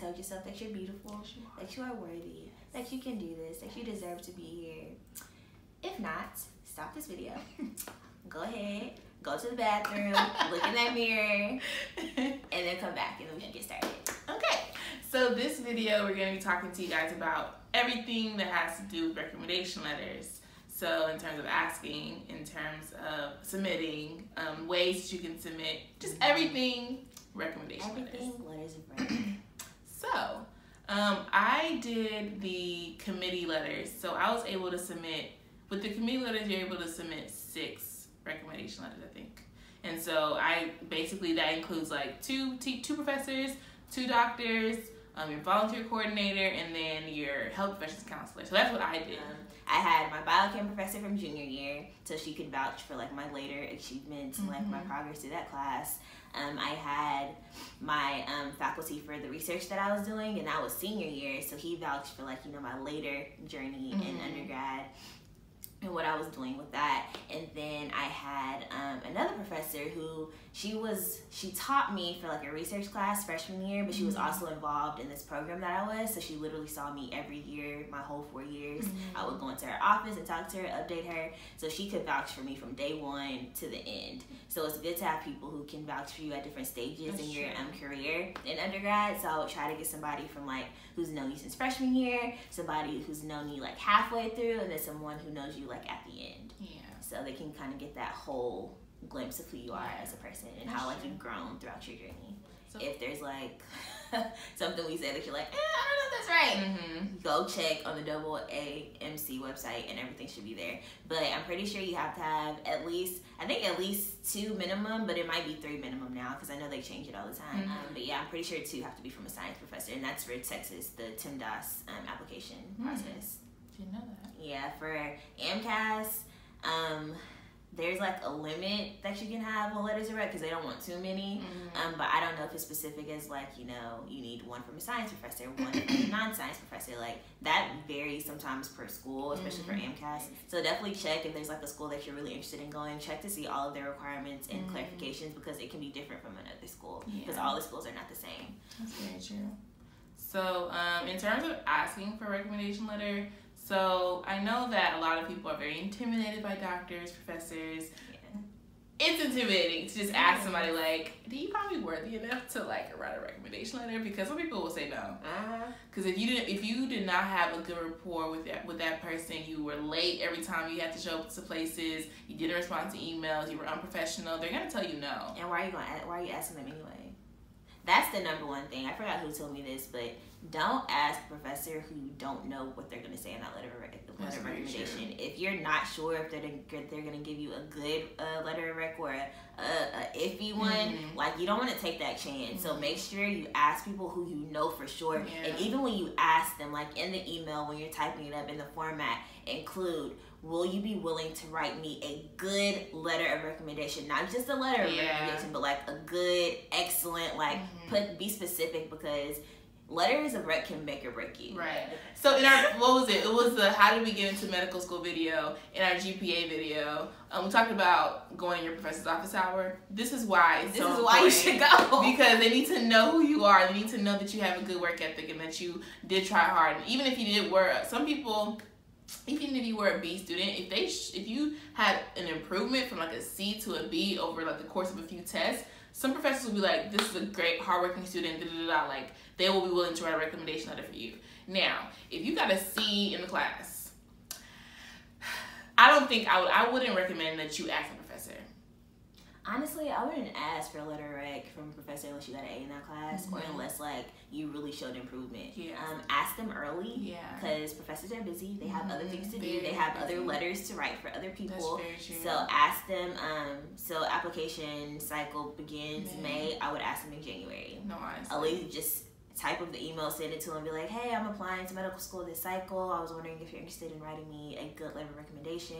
told yourself that you're beautiful, that you are worthy, that you can do this, that you deserve to be here. If not, stop this video. go ahead, go to the bathroom, look in that mirror, and then come back and then we can get started. Okay, so this video we're going to be talking to you guys about everything that has to do with recommendation letters. So in terms of asking, in terms of submitting, um, ways that you can submit, just everything recommendation Everything letters. letters So um, I did the committee letters. So I was able to submit, with the committee letters, you're able to submit six recommendation letters, I think. And so I basically, that includes like two, two professors, two doctors, um, your volunteer coordinator, and then your health professions counselor. So that's what I did. Um, I had my biochem professor from junior year, so she could vouch for like my later achievements and like my Mhm. progress through that class. Um, I had my um, faculty for the research that I was doing, and that was senior year, so he vouched for like you know my later journey in Mhm. undergrad and what I was doing with that. And then I had um, another professor who she was she taught me for like a research class freshman year, but she was Mhm. also involved in this program that I was. So she literally saw me every year, my whole four years. I would go into her office and talk to her, update her, so she could vouch for me from day one to the end. So it's good to have people who can vouch for you at different stages That's in your um, career in undergrad. So I would try to get somebody from like who's known you since freshman year, somebody who's known you like halfway through, and then someone who knows you like at the end. Yeah. So they can kind of get that whole glimpse of who you are as a person and That's how like true. you've grown throughout your journey. So- if there's like something we say that you're like, eh, I don't know if that's right Mm-hmm. go check on the double AMC website and everything should be there. But I'm pretty sure you have to have at least, I think at least two minimum, but it might be three minimum now because I know they change it all the time. Mhm. Um, but yeah, I'm pretty sure two have to be from a science professor, and that's for Texas, the TMDSAS um, application Hmm. process. Didn't know that. Yeah, for AMCAS, um, there's like a limit that you can have on letters of rec because they don't want too many. Um, but I don't know if it's specific as like you know you need one from a science professor, one from a non-science professor. Like that varies sometimes per school, especially for AMCAS. So definitely check if there's like a school that you're really interested in going. Check to see all of their requirements and Mhm. clarifications because it can be different from another school because Yeah. all the schools are not the same. That's very true. So, um, in terms of asking for a recommendation letter, so I know that a lot of people are very intimidated by doctors, professors. Yeah. It's intimidating to just ask somebody like, "Do you find me worthy enough to like write a recommendation letter?" Because some people will say no. Uh-huh. Because if you didn't, if you did not have a good rapport with that with that person, you were late every time you had to show up to places. You didn't respond to emails. You were unprofessional. They're gonna tell you no. And why are you going? Why are you asking them anyway? That's the number one thing. I forgot who told me this, but don't ask a professor who you don't know what they're going to say in that letter of, rec- That's letter of very recommendation. If you're not sure if they're gonna- they're going to give you a good uh, letter of rec or a, a, a iffy one, Mhm. like you don't want to take that chance. So Mhm. make sure you ask people who you know for sure. Yeah. And even when you ask them, like in the email when you're typing it up in the format, include. Will you be willing to write me a good letter of recommendation? Not just a letter of Yeah. recommendation, but like a good, excellent, like Mhm. put be specific because letters of rec can make or break you. Right. So in our what was it? It was the how did we get into medical school video in our GPA video. Um, we talked about going to your professor's office hour. This is why This so is why you should go. because they need to know who you are. They need to know that you have a good work ethic and that you did try hard. And even if you did were some people, even if you were a B student, if they sh- if you had an improvement from like a C to a B over like the course of a few tests, some professors will be like, "This is a great hardworking student." Da, da, da. Like they will be willing to write a recommendation letter for you. Now, if you got a C in the class, I don't think I would. I wouldn't recommend that you ask. Honestly, I wouldn't ask for a letter of rec from a professor unless you got an A in that class or Mhm. unless like you really showed improvement. Yeah. Um, ask them early. Yeah. Because professors are busy, they have other Mhm. things to do, they have busy. other letters to write for other people. So ask them. Um, so application cycle begins May. May. I would ask them in January. no, honestly. At least just type of the email, send it to them, be like, hey, I'm applying to medical school this cycle. I was wondering if you're interested in writing me a good letter of recommendation.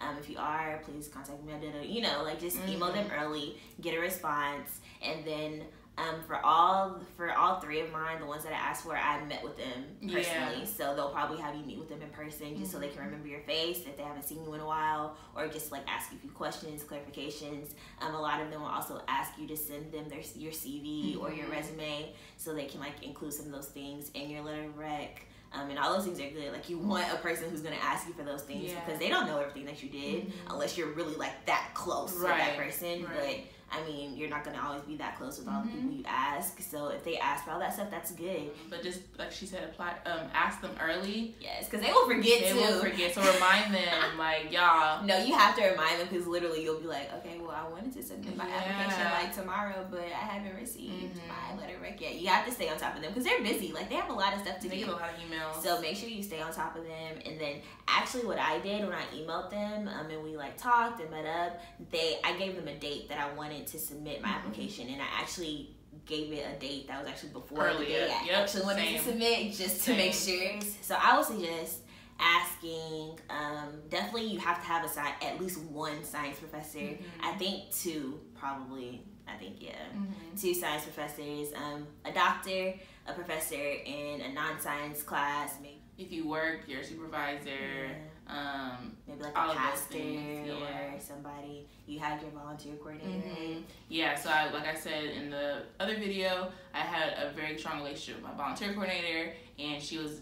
Um, if you are, please contact me. You know, like just email them early, get a response, and then Um, for all for all three of mine, the ones that I asked for, I met with them personally. Yeah. So they'll probably have you meet with them in person, just so they can Mhm. remember your face if they haven't seen you in a while, or just like ask you a few questions, clarifications. Um, a lot of them will also ask you to send them their your CV or your Mhm. resume, so they can like include some of those things in your letter of rec. Um, and all those things are good. Like you want a person who's gonna ask you for those things Yeah. because they don't know everything that you did Mhm. unless you're really like that close with Right, that person. right. But I mean, you're not gonna always be that close with all the Mhm. people you ask. So if they ask for all that stuff, that's good. But just like she said, apply. Um, ask them early. Yes, because they will forget They too. will forget. So remind them, like y'all. No, you have to remind them because literally you'll be like, okay, well, I wanted to submit my Yeah. application like tomorrow, but I haven't received Mhm. my letter rec yet. You have to stay on top of them because they're busy. Like they have a lot of stuff to They do. get a lot of emails. So make sure you stay on top of them. And then actually what I did when I emailed them um, and we like talked and met up, they I gave them a date that I wanted to submit my Mhm. application and I actually gave it a date that was actually before the Earlier. day I Yep, actually wanted same. to submit just to make sure. So I would suggest asking um, definitely you have to have a sci- at least one science professor. Mhm. I think two probably. I think yeah Mhm. two science professors, um, a doctor, a professor in a non-science class, maybe, If you work, your supervisor. Um, maybe like a pastor yeah. or somebody. You had your volunteer coordinator. mhm. Yeah. So I, like I said in the other video, I had a very strong relationship with my volunteer coordinator, and she was.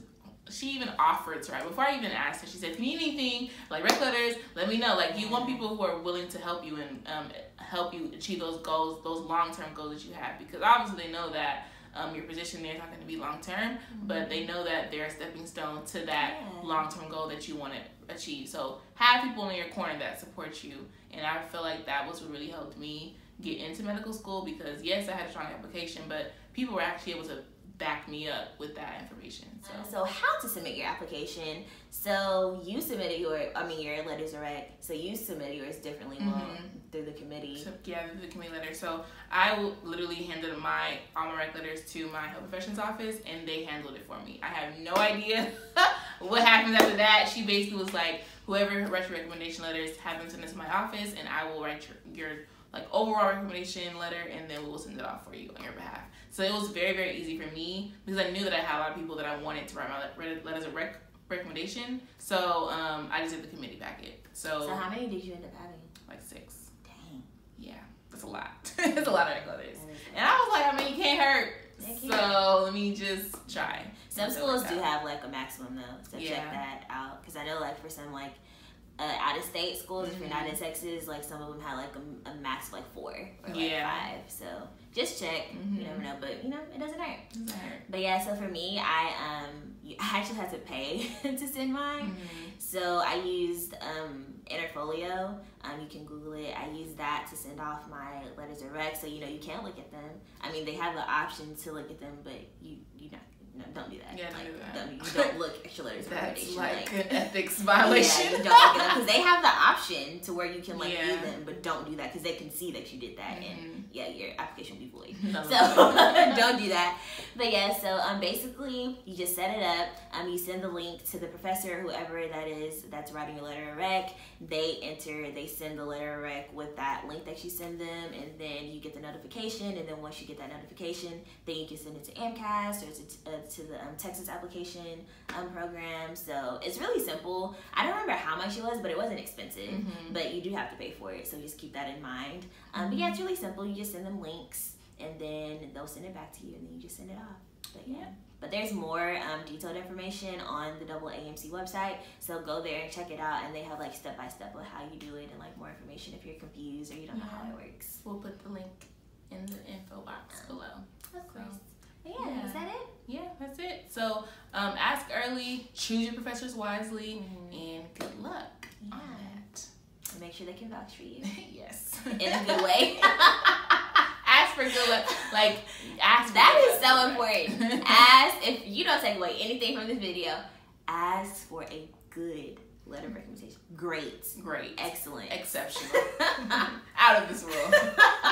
She even offered to write before I even asked her. She said, "If you need anything like rec letters, let me know. Like you want people who are willing to help you and um, help you achieve those goals, those long term goals that you have, because obviously they know that um, your position there is not going to be long term, but they know that they're a stepping stone to that Yeah. long term goal that you want to achieve. So have people in your corner that support you, and I feel like that was what really helped me get into medical school because yes, I had a strong application, but people were actually able to back me up with that information. So. So how to submit your application? So you submitted your, I mean your letters are right. So you submitted yours differently well, Mhm. through the committee. So, yeah, the committee letter. So I will literally handed my alma rec letters to my health professions office, and they handled it for me. I have no idea what happens after that. She basically was like, whoever writes your recommendation letters, have them send it to my office, and I will write your, your like overall recommendation letter, and then we will send it off for you on your behalf. So it was very very easy for me because I knew that I had a lot of people that I wanted to write my le- letters of rec- recommendation. So um, I just did the committee packet. So, So how many did you end up having? like six. Dang. Yeah, that's a lot. that's a lot of letters. And I was like, I mean, you can't hurt. Can't. So let me just try. Some schools do have like a maximum though, so check that out. Because I know like for some like uh, out of state schools, if you're not in Texas, like some of them have like a, a max of like four or like Yeah. five. So just check. Mhm. You never know, but you know it doesn't hurt. Doesn't hurt. But yeah, so for me, I um I actually had to pay to send mine. Mhm. So I used um, Interfolio. Um, you can Google it. I used that to send off my letters of rec, so you know you can't look at them. I mean, they have the option to look at them, but you you not no, don't do that. Yeah, like, do that. Don't, you don't look at your letters of That's like like, an ethics yeah, violation. you don't look because they have the option to where you can like Yeah. view them, but don't do that because they can see that you did that, and Mhm. yeah, your application will be void. No, So no. don't do that. But yeah, so um basically you just set it up. Um you send the link to the professor, whoever that is that's writing your letter of rec. They enter, they send the letter of rec with that link that you send them, and then you get the notification. And then once you get that notification, then you can send it to AMCAS or to, uh, to the um, Texas application um, program. So it's really simple. I don't remember how much it was, but it wasn't expensive. Mhm. But you do have to pay for it, so just keep that in mind. Um, But yeah, it's really simple. You just send them links, and then they'll send it back to you, and then you just send it off. But yeah. But there's more um, detailed information on the Double AMC website, so go there and check it out. And they have like step by step of how you do it, and like more information if you're confused or you don't know how it works. We'll put the link in the info box below. Of course. But yeah, Yeah. is that it? Yeah, that's it. So um, ask early, choose your professors wisely, Mhm. and good luck on that. And make sure they can vouch for you yes. in a good way. ask for good luck. Like ask. That is so important. Ask if you don't take away anything from this video. Ask for a good letter of recommendation. Great, Great. excellent, Exceptional. Out of this world.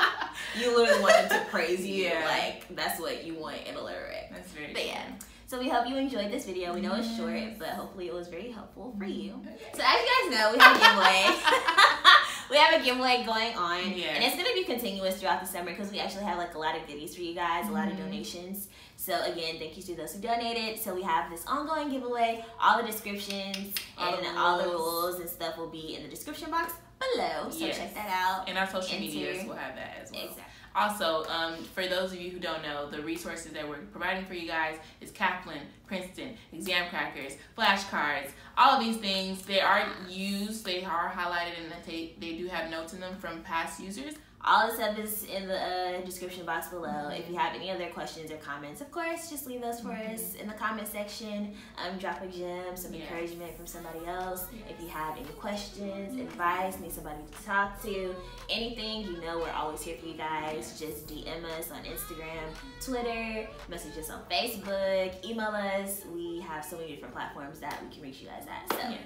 you literally want them to praise you. Yeah. Like that's what you want in a letter rec. That's very But yeah. So we hope you enjoyed this video. We know it's short, but hopefully it was very helpful for you. Mm-hmm. So as you guys know, we have a giveaway. We have a giveaway going on, and it's gonna be continuous throughout the summer because we actually have like a lot of goodies for you guys, a lot of Mhm. donations. So again, thank you to those who donated. So we have this ongoing giveaway. All the descriptions All and the all the rules. rules and stuff will be in the description box below. So Yes. check that out. And our social Enter. medias will have that as well. Exactly. Also, um, for those of you who don't know, the resources that we're providing for you guys is Kaplan, Princeton, Examkrackers, flashcards, all of these things. They are used, they are highlighted, and they, they do have notes in them from past users. All the stuff is in the uh, description box below. If you have any other questions or comments, of course, just leave those for us in the comment section. Um, drop a gem, some Yes. encouragement from somebody else. If you have any questions, advice, need somebody to talk to, anything, you know, we're always here for you guys. Just DM us on Instagram, Twitter, message us on Facebook, email us. We have so many different platforms that we can reach you guys at. So, Yes.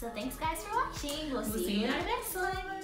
so thanks guys for watching. We'll, We'll see, see you you in the next one.